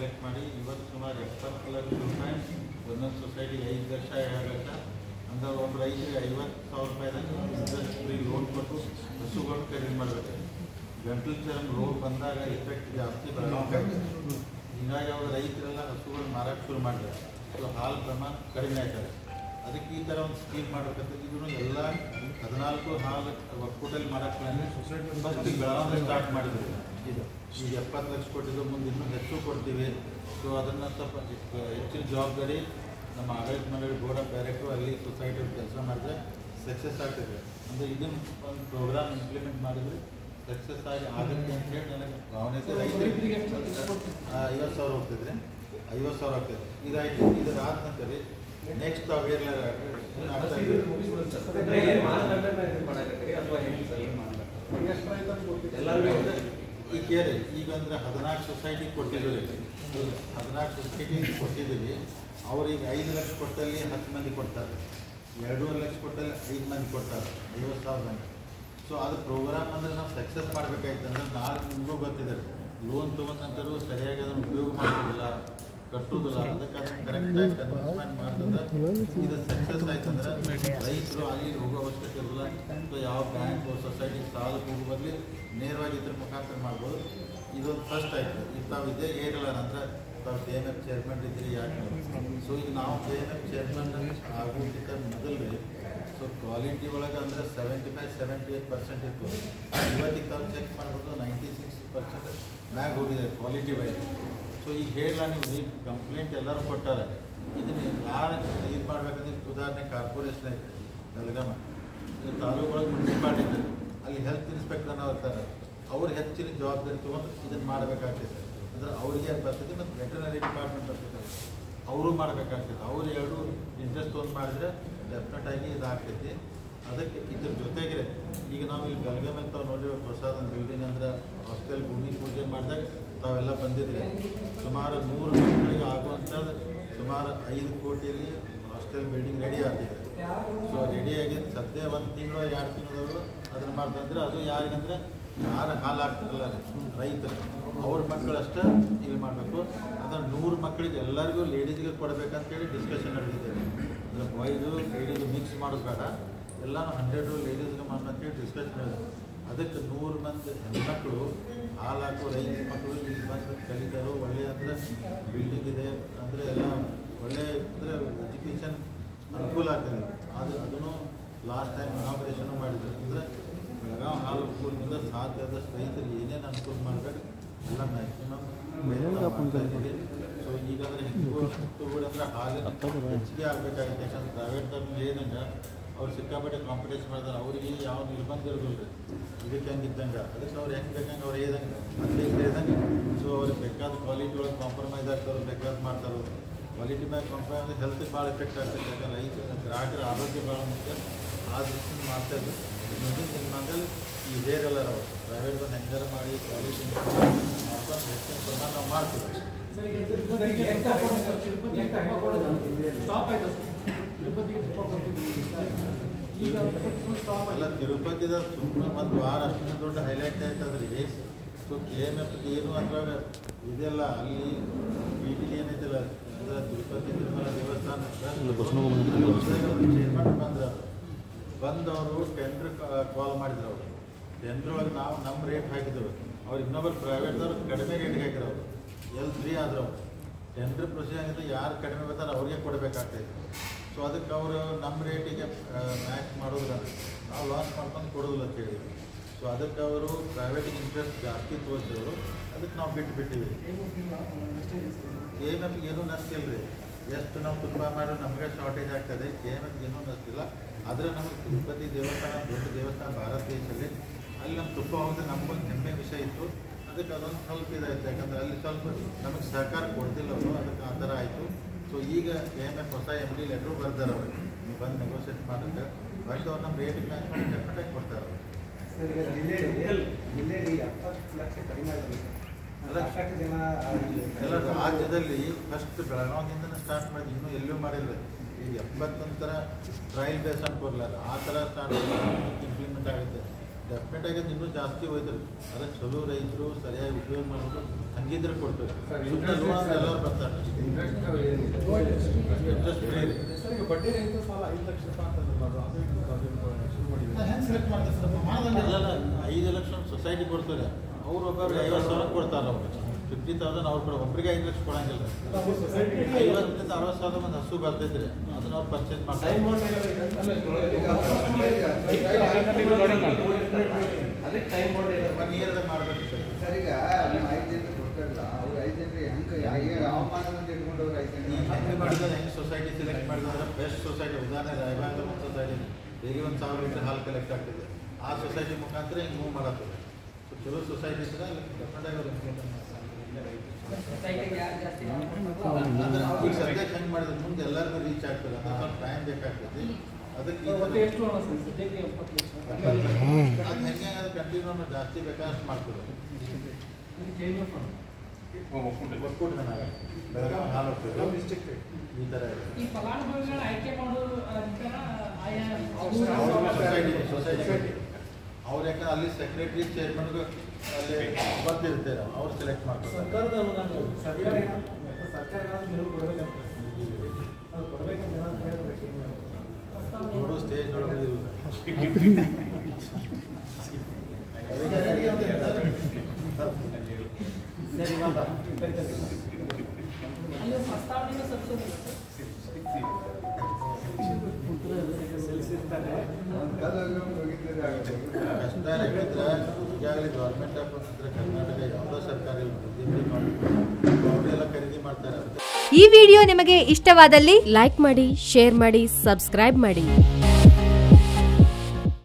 Collect ಮಾಡಿ ಇವತ್ತು ಸುಮಾರು ಎಪ್ಪತ್ತು ಲಕ್ಷ ರೂಪಾಯಿ ಒಂದೊಂದು ಸೊಸೈಟಿಗೆ ಐದು ಲಕ್ಷ, ಎರಡು ಲಕ್ಷ, ಅಂದ್ರೆ ಒಂದು ರೈತರಿಗೆ ಐವತ್ತು ಸಾವಿರ ರೂಪಾಯಿದಾಗ ಇಂಟ್ರೆಸ್ಟ್ ಫ್ರೀ ಲೋನ್ ಕೊಟ್ಟು ಹಸುಗಳು ಖರೀದಿ ಮಾಡಬೇಕು. ಗಂಟಲು ಚರಂ ರೋಡ್ ಬಂದಾಗ ಎಫೆಕ್ಟ್ ಜಾಸ್ತಿ ಬರಬೇಕು ಹೀಗಾಗಿ ಅವರು ರೈತರೆಲ್ಲ ಹಸುಗಳು ಮಾರಾಟ ಶುರು ಮಾಡಿದ್ದಾರೆ ಸೊ, ಹಾಲು ಪ್ರಮಾಣ ಕಡಿಮೆ ಆಯ್ತಾರೆ ಅದಕ್ಕೆ ಈ ಥರ ಒಂದು ಸ್ಕೀಮ್ ಮಾಡಬೇಕಂತ ಇದನ್ನು ಎಲ್ಲ ಹದಿನಾಲ್ಕು ಹಾಲು ಒಕ್ಕೂಟಲ್ಲಿ ಮಾಡಕ್ಕೆ ಫಸ್ಟ್ ಬೆಳಗಾವಿ ಸ್ಟಾರ್ಟ್ ಮಾಡಿದ್ರು. ಇದು. ಈಗ ಎಪ್ಪತ್ತು ಲಕ್ಷ ಕೊಟ್ಟಿದ್ದು ಮುಂದೆ ಇನ್ನೂ ಹೆಚ್ಚು ಕೊಡ್ತೀವಿ. ಸೊ ಅದನ್ನು ಸ್ವಲ್ಪ ಹೆಚ್ಚಿನ ಜವಾಬ್ದಾರಿ ನಮ್ಮ ಆಡಳಿತ ಮಂಡಳಿ ಬೋರ್ಡ್ ಆಫ್ ಡೈರೆಕ್ಟರ್ ಅಲ್ಲಿ ಸೊಸೈಟಿ ಕೆಲಸ ಮಾಡಿದ್ರೆ ಸಕ್ಸಸ್ ಆಗ್ತದೆ. ಅಂದರೆ ಇದನ್ನು ಒಂದು ಪ್ರೋಗ್ರಾಮ್ ಇಂಪ್ಲಿಮೆಂಟ್ ಮಾಡಿದ್ರೆ ಸಕ್ಸಸ್ ಆಗಿ ಆಗುತ್ತೆ ಅಂತ ಹೇಳಿ ನನಗೆ ಭಾವನೆ ರೈತರಿಗೆ ಐವತ್ತು ಸಾವಿರ ಹೋಗ್ತಿದ್ರೆ ಐವತ್ತು ಸಾವಿರ ಆಗ್ತದೆ ಇದಾಯ್ತು ಇದಾದ ನಂತರ ನೆಕ್ಸ್ಟ್ ತಾವು ಏರ್ಲಾರ ಆಗ್ತಾ ಇದೆ ಈ ಕೇಳಿ, ಈಗ ಅಂದ್ರೆ ಹದಿನಾಲ್ಕು ಸೊಸೈಟಿ ಕೊಟ್ಟಿದ್ದೀವಿ ಹದಿನಾಲ್ಕು ಸೊಸೈಟಿ ಕೊಟ್ಟಿದ್ದೀವಿ. ಅವ್ರಿಗೆ ಐದು ಲಕ್ಷ ಕೊಟ್ಟಲ್ಲಿ ಹತ್ತು ಮಂದಿ ಕೊಡ್ತಾರೆ. ಎರಡೂವರೆ ಲಕ್ಷ ಕೊಟ್ಟಲ್ಲಿ ಐದು ಮಂದಿ ಕೊಡ್ತಾರೆ. ಐವತ್ತು ಸಾವಿರ ಮಂದಿ. ಸೊ ಅದು ಪ್ರೋಗ್ರಾಮ್ ಅಂದ್ರೆ ನಾವು ಸಕ್ಸಸ್ ಮಾಡಬೇಕಾಯ್ತು. ಅಂದರೆ ನಾಲ್ಕು ನಿಮಗೂ ಗೊತ್ತಿದೆ. ಲೋನ್ ತೊಗೊಂಡಂಥರು ಸರಿಯಾಗಿ ಅದನ್ನು ಉಪಯೋಗ ಮಾಡೋದಿಲ್ಲ ಕಟ್ಟುವುದಿಲ್ಲ ಅದಕ್ಕೆ ಅದನ್ನು ಕರೆಕ್ಟಾಗಿ ಕನ್ವರ್ಸ್ಮೆಂಟ್ ಮಾಡಿದ್ರೆ ಇದು ಸಕ್ಸಸ್ ಆಯ್ತಂದ್ರೆ ರೈತರು ಅಲ್ಲಿ ಹೋಗೋ ಅವಶ್ಯಕತೆ ಇರಲ್ಲ ಸೊ ಯಾವ ಬ್ಯಾಂಕ್ ಸೊಸೈಟಿ ಸಾಲ ಹೋಗೋ ಬದಲಿ ನೇರವಾಗಿ ಇದ್ರ ಮುಖಾಂತರ ಮಾಡ್ಬೋದು. ಇದೊಂದು ಫಸ್ಟ್ ಆಯ್ತು. ಈಗ ತಾವು ಇದೇ ಏರಿಲ್ಲ ಅಂದ್ರೆ ತಾವು ಕೆ ಎಂ ಎಫ್ ಚೇರ್ಮನ್ ಇದ್ದೀರಿ ಯಾಕೆ? ಸೊ ಈಗ ನಾವು ಕೆ ಎಂ ಎಫ್ ಚೇರ್ಮನ್ ಆಗೋದಕ್ಕಿಂತ ಮೊದಲು ಸೊ ಕ್ವಾಲಿಟಿ ಒಳಗೆ ಅಂದರೆ seventy five seventy eight percent ಇತ್ತು. ಇವತ್ತಿಗೆ ತಾವು ಚೆಕ್ ಮಾಡಿಬಿಟ್ಟು ನೈಂಟಿ ಸಿಕ್ಸ್ ಪರ್ಸೆಂಟ್ ಮ್ಯಾಗ್ ಹೋಗಿದೆ ಕ್ವಾಲಿಟಿ ವೈಸ್ ಸೊ ಈಗ ಹೇಳಲ್ಲ ನೀವು, ಈ ಕಂಪ್ಲೇಂಟ್ ಎಲ್ಲರೂ ಕೊಟ್ಟಾರೆ. ಇದನ್ನು ಯಾರು ಇದು ಮಾಡಬೇಕಂದ್ರೆ ಉದಾಹರಣೆ ಕಾರ್ಪೊರೇಷನ್ ಐತೆ ಬೆಳಗಾಮ ತಾಲೂಕು ತಾಲೂಕೊಳಗೆ ಮುನ್ಸಿಪಾಲ್ಟಿ ಅಲ್ಲಿ ಹೆಲ್ತ್ ಇನ್ಸ್ಪೆಕ್ಟರ್ನ ಇರ್ತಾರೆ. ಅವ್ರು ಹೆಚ್ಚಿನ ಜವಾಬ್ದಾರಿ ತೊಗೊಂಡು ಇದನ್ನು ಮಾಡಬೇಕಾಗ್ತೈತೆ. ಅಂದ್ರೆ ಅವರಿಗೆ ಬರ್ತದೆ ಮತ್ತು ವೆಟರ್ನರಿ ಡಿಪಾರ್ಟ್ಮೆಂಟ್ ಬರ್ತದೆ ಅವರು ಮಾಡಬೇಕಾಗ್ತದೆ. ಅವರು ಎರಡು ಇಂಟ್ರೆಸ್ಟ್ ಒಂದು ಮಾಡಿದ್ರೆ ಡೆಫಿನೆಟ್ ಆಗಿ ಇದಾಗ್ತೈತಿ. ಅದಕ್ಕೆ ಇದ್ರ ಜೊತೆಗೆ ಈಗ ನಾವು ಇಲ್ಲಿ ಮೇಲೆ ತಾವು ನೋಡಿರೋ ಪ್ರಸಾದ್ ಬಿಲ್ಡಿಂಗ್ ಅಂದ್ರೆ ಹಾಸ್ಟೆಲ್ ಭೂಮಿ ಪೂಜೆ ಮಾಡಿದಾಗ ತಾವೆಲ್ಲ ಬಂದಿದ್ರೆ. ಸುಮಾರು ನೂರು ಮಕ್ಕಳಿಗೆ ಆಗುವಂಥದ್ದು ಸುಮಾರು ಐದು ಕೋಟಿಯಲ್ಲಿ ಹಾಸ್ಟೆಲ್ ಬಿಲ್ಡಿಂಗ್ ರೆಡಿ ಆಗ್ತಿದೆ ಸೊ ರೆಡಿ ಆಗಿದೆ ಸದ್ಯ ಒಂದು ತಿಂಗಳು, ಎರಡು ತಿಂಗಳು ಅದನ್ನ ಮಾಡ್ತಂದ್ರೆ ಅದು ಯಾರಿಗಂದ್ರೆ ಯಾರು ಹಾಲು ಹಾಕ್ತಾರಲ್ಲ ರೈತರು ಅವ್ರ ಮಕ್ಕಳಷ್ಟೇ ಇಲ್ಲಿ ಮಾಡಬೇಕು. ಅದನ್ನು ನೂರು ಮಕ್ಕಳಿಗೆ ಎಲ್ಲರಿಗೂ ಲೇಡೀಸ್ಗೆ ಕೊಡಬೇಕಂತೇಳಿ ಡಿಸ್ಕಷನ್ ನಡೆದಿದ್ದೇವೆ ಅಂದರೆ ಬಾಯ್ಸು ಲೇಡೀಸ್ ಮಿಕ್ಸ್ ಮಾಡೋದು ಬೇಡ. ಎಲ್ಲನೂ ಹಂಡ್ರೆಡು ಲೇಡೀಸ್ಗೆ ಮಾಡೋಂತೇಳಿ ಡಿಸ್ಕಷನ್ ನಡೆದಿದೆ. ಅದಕ್ಕೆ ನೂರು ಮಂದಿ ಹೆಣ್ಮಕ್ಳು ಹಾಲು ಹಾಕೋ ರೈತ ಮಕ್ಕಳು ಇಲ್ಲಿ ಬಂದು ಕಲಿತಾರೋ. ಒಳ್ಳೆಯ ಅಂದರೆ ಬಿಲ್ಡಿಂಗ್ ಇದೆ. ಅಂದರೆ ಎಲ್ಲ ಒಳ್ಳೆ ಅಂದರೆ ಎಜುಕೇಷನ್ ಅನುಕೂಲ ಆಗ್ತದೆ. ಆದರೆ ಅದನ್ನು ಲಾಸ್ಟ್ ಟೈಮ್ ಇನಾಗ್ರೇಷನ್ ಮಾಡಿದ್ರು. ಅಂದರೆ ಬೆಳಗಾವಿ ಹಾಲು ಒಕ್ಕೂಟದಿಂದ ಸಾಧ್ಯ ಆದಷ್ಟು ರೈತರಿಗೆ ಏನೇನು ಅನುಕೂಲ ಮಾಡಬೇಕು ಎಲ್ಲ ಮ್ಯಾಕ್ಸಿಮಮ್ ಸೊ ಈಗಂದ್ರೆ ಹಿಂಗೂ ಕೂಡ ಅಂದ್ರೆ ಹಾಲು ಹೆಚ್ಚಿಗೆ ಆಗಬೇಕಾಗುತ್ತೆ ಯಾಕಂದ್ರೆ ಪ್ರೈವೇಟ್ ಏನಂದ್ರೆ ಅವ್ರು ಸಿಕ್ಕಾಪಟ್ಟೆ ಕಾಂಪಿಟೇಷನ್ ಮಾಡ್ತಾರೆ ಅವರಿಗೆ ಯಾವ ನಿರ್ಬಂಧ ಇರೋದಿಲ್ಲ ಇದಕ್ಕೆ ಹೆಂಗಿದ್ದಂಗೆ ಅದಕ್ಕೆ ಅವ್ರು ಹೆಂಗೆ ಬೇಕಂಗೆ ಅವ್ರು ಹೇಳ್ದಂಗೆ ಅದೇ ಹೇಳ್ದಂಗೆ ಸೊ ಅವ್ರಿಗೆ ಬೇಕಾದ ಕ್ವಾಲಿಟಿ ಒಳಗೆ ಕಾಂಪ್ರಮೈಸ್ ಆಗ್ತಾರೆ ಬೇಕಾದ ಮಾಡ್ತಾರೆ ಕ್ವಾಲಿಟಿ ಮ್ಯಾಗ ಕಾಂಪ್ರಮೈಸ್ ಹೆಲ್ತ್ಗೆ ಭಾಳ ಎಫೆಕ್ಟ್ ಆಗ್ತದೆ ಯಾಕಂದ್ರೆ ರೈತ ಗ್ರಾಹಕರ ಆರೋಗ್ಯ ಭಾಳ ಮುಖ್ಯ ಆ ದೃಷ್ಟಿಯಿಂದ ಮಾಡ್ತಾ ಇದ್ರು ದಿನಮಾನದಲ್ಲಿ ಈ ಹೇರೆಲ್ಲ ನಾವು ಪ್ರೈವೇಟ್ ಬಂದು ಹೆಂಗಾರ ಮಾಡಿ ಕ್ವಾಲಿಟಿ ಮಾಡ್ಕೊಂಡು ಹೆಚ್ಚಿನ ಪ್ರಮಾಣ ನಾವು ಮಾಡ್ತೀವಿ. ಇಲ್ಲ ತಿರುಪತಿದ ಸುಮ್ಮನೆ ಮತ್ತು ವಾರ ಅಷ್ಟು ದೊಡ್ಡ ಹೈಲೈಟ್ ಆಯ್ತದ್ರಿ ಸೊ ಕೆ ಎಂ ಎಫ್ ಏನು ಅದ್ರಾಗ ಇದೆಲ್ಲ ಅಲ್ಲಿ ಬಿ ಟಿ ಏನೈತಿಲ್ಲ ಅಂದ್ರೆ ತಿರುಪತಿ ತಿರುಮಲ ದೇವಸ್ಥಾನ. ಬಂದವರು ಟೆಂಡ್ರ್ ಕಾಲ್ ಮಾಡಿದ್ರು ಅವರು ಟೆಂಡ್ರ್ ಒಳಗೆ ನಾವು ನಮ್ಮ ರೇಟ್ ಹಾಕಿದ್ರು ಅವ್ರು ಇನ್ನೊಬ್ಬರು ಪ್ರೈವೇಟ್ದವ್ರು ಕಡಿಮೆ ರೇಟ್ಗೆ ಹಾಕಿದ್ರು. ಎಲ್ಲಿ ಫ್ರೀ ಆದ್ರು. ಅವರು ಟೆಂಡ್ರ್ ಪ್ರೊಸೀಜರ್ ಆಗಿದ್ದು ಯಾರು ಕಡಿಮೆ ಬರ್ತಾರೆ ಅವ್ರಿಗೆ ಕೊಡಬೇಕಾಗ್ತೈತೆ. ಸೊ ಅದಕ್ಕೆ ಅವರು ನಮ್ಮ ರೇಟಿಗೆ ಮ್ಯಾಚ್ ಮಾಡೋದಿಲ್ಲ ನಾವು ಲಾಸ್ ಮಾಡ್ಕೊಂಡು ಕೊಡೋದಿಲ್ಲ ಅಂತ ಹೇಳಿದ್ರು. ಸೊ ಅದಕ್ಕೆ ಅವರು ಪ್ರೈವೇಟಿಗೆ ಇಂಟ್ರೆಸ್ಟ್ ಜಾಸ್ತಿ ತೋರಿಸಿದ್ರು. ಅದಕ್ಕೆ ನಾವು ಬಿಟ್ಟು ಬಿಟ್ಟಿವಿ ಏನೂ ನಷ್ಟ ಇಲ್ಲ ರೀ ಎಷ್ಟು ನಾವು ತುಂಬ ಮಾಡಿ ನಮಗೆ ಶಾರ್ಟೇಜ್ ಆಗ್ತದೆ. ಕೆ ಏನೂ ಅನ್ನಿಸ್ತಿಲ್ಲ. ಆದರೆ ನಮಗೆ ತಿರುಪತಿ ದೇವಸ್ಥಾನ, ದೊಡ್ಡ ದೇವಸ್ಥಾನ ಭಾರತ ದೇಶದಲ್ಲಿ ಅಲ್ಲಿ ನಮ್ಮ ತುಪ್ಪ ಹೋದ್ರೆ ನಮಗೊಂದು ಹೆಮ್ಮೆ ವಿಷಯ ಇತ್ತು. ಅದಕ್ಕೆ ಅದೊಂದು ಸ್ವಲ್ಪ ಇದಾಯಿತು. ಯಾಕಂದ್ರೆ ಅಲ್ಲಿ ಸ್ವಲ್ಪ ನಮಗೆ ಸಹಕಾರ ಕೊಡ್ತಿಲ್ಲ ಅವರು. ಅದಕ್ಕೆ ಆ ಥರ ಆಯಿತು. ಸೊ ಈಗ ಎಫ್ ಹೊಸ ಎಂ ಡಿ ಲೆಟ್ರು ಬರ್ತಾರೆ ಅವರು. ನೀವು ಬಂದು ನೆಗೋಷಿಯೇಟ್ ಮಾಡಿದ್ರೆ ಬಟ್ ಅವ್ರು ನಮ್ಮ ರೇಟ್ ಮ್ಯಾಚ್ ಮಾಡಿ ಡೆಫಿನೆಟಾಗಿ ಕೊಡ್ತಾರೆ ಅವ್ರು. ಎಲ್ಲ ರಾಜ್ಯದಲ್ಲಿ ಫಸ್ಟ್ ಬೆಳಗಾವಿಯಿಂದ ಸ್ಟಾರ್ಟ್ ಮಾಡಿ ಇನ್ನೂ ಎಲ್ಲೂ ಮಾಡಿಲ್ಲ ಈಗ ಎಪ್ಪತ್ತೊಂದರ ಟ್ರಯಲ್ ಬೇಸ್ ಅಂತ ಅನ್ಕೋರ್ಲಾರ ಆ ಥರ ಸ್ಟಾರ್ಟ್ ಇಂಪ್ಲಿಮೆಂಟ್ ಆಗುತ್ತೆ. ಡೆಫಿನೆಟ್ ಆಗಿ ಇನ್ನೂ ಜಾಸ್ತಿ ಹೋಯ್ತು ಅದ್ರ ಚಲೋ ರೈತರು ಸರಿಯಾಗಿ ಉಪಯೋಗ ಮಾಡೋದು ಹಂಗಿದ್ರೆ ಕೊಡ್ತಾರೆ ಎಲ್ಲರೂ ಬರ್ತಾರೆ. ಬಡ್ಡಿ ಸಾಲ ಐದು ಲಕ್ಷ ರೂಪಾಯಿ ಐದು ಲಕ್ಷ ಸೊಸೈಟಿ ಕೊಡ್ತಾರೆ. ಐವತ್ತು ಸಾವಿರ ಕೊಡ್ತಾರೆ ಅವ್ರು. ಫಿಫ್ಟಿ ತೌಸಂಡ್ ಅವ್ರು ಕೊಡ ಒಬ್ಬರಿಗೆ ಐದು ಲಕ್ಷ ಕೊಡಂಗಿಲ್ಲ. ಸೊಸೈಟಿ ಐವತ್ತರಿಂದ ಅರವತ್ತು ಸಾವಿರ ಒಂದು ಹಸು ಬರ್ತೈತ್ರಿ ಅದನ್ನ ಅವ್ರು ಪರ್ಚೇಸ್ ಮಾಡ್ತಾರೆ. ಮಾಡ್ಬೇಕು ಸರ್. ಈಗ ಐದು ಜನರು ಕೊಡ್ತಾರಲ್ಲ ಅವ್ರು ಐದು ಜನರು ಹೆಂಗೆ ಯಾವ ಮಾನದಂಡ ಇಟ್ಕೊಂಡು ಅವ್ರು ಐದು ಈ ಜನ ಹೆಂಗೆ ಮಾಡಿದ್ರೆ ಹೆಂಗೆ ಸೊಸೈಟಿ ಸೆಲೆಕ್ಟ್ ಮಾಡಿದ್ರೆ ಬೆಸ್ಟ್ ಸೊಸೈಟಿ ಉದಾಹರಣೆ ರಾಯಬಾಗ ಒಂದು ಸೊಸೈಟಿ ಡೈಲಿ ಒಂದು ಸಾವಿರ ಲೀಟರ್ ಹಾಲು ಕಲೆಕ್ಟ್ ಆಗ್ತಿದೆ. ಆ ಸೊಸೈಟಿ ಮುಖಾಂತರ ಹಿಂಗೆ ಮೂವ್ ಮಾಡತ್ತದೆ ಸೊ ಚಲೋ ಸೊಸೈಟಿ ಇದ್ರೆ ಆಗಿ ಅಂದ್ರೆ ಈಗ ಸದ್ಯಕ್ಕೆ ಹೆಂಗೆ ಮಾಡಿದ್ರೆ ಮುಂದೆ ಎಲ್ಲರಿಗೂ ರೀಚ್ ಆಗ್ತದೆ. ಸ್ವಲ್ಪ ಟೈಮ್ ಬೇಕಾಗ್ತದೆ. ಅದಕ್ಕೆ ಅದು ಹೆಂಗೆ ಅದು ಕಂಟಿನ್ಯೂ ಜಾಸ್ತಿ ಬೇಕಾದಷ್ಟು ಮಾಡ್ತದೆ ಒಕ್ಕೂಟ ಬೆಳಗಾವಿ ಹಾಲು ಈ ಥರ ಸೊಸೈಟಿ ಅವ್ರು ಯಾಕಂದ್ರೆ ಅಲ್ಲಿ ಸೆಕ್ರೆಟರಿ ಚೇರ್ಮನ್ಗೂ ಅಲ್ಲಿ ಬರ್ತಿರ್ತಾರೆ ಅವ್ರು ಸೆಲೆಕ್ಟ್ ಮಾಡ್ತಾರೆ ಸರ್ಕಾರದ ಅನುದಾನ ಸರ್ಕಾರ ಸರ್ಕಾರ ನೋಡು ಸ್ಟೇಜ್ ಒಳಗೆ ಇಲ್ಲ. ಈಗಾಗಲೇ ಗೌರ್ಮೆಂಟ್ ಆಫ್ ಅಂದ್ರೆ ಕರ್ನಾಟಕ ಯಾವುದೋ ಸರ್ಕಾರ ಖರೀದಿ ಮಾಡ್ತಾರೆ ಈ ವಿಡಿಯೋ ನಿಮಗೆ ಇಷ್ಟವಾದಲ್ಲಿ ಲೈಕ್ ಮಾಡಿ ಶೇರ್ ಮಾಡಿ ಸಬ್ಸ್ಕ್ರೈಬ್ ಮಾಡಿ.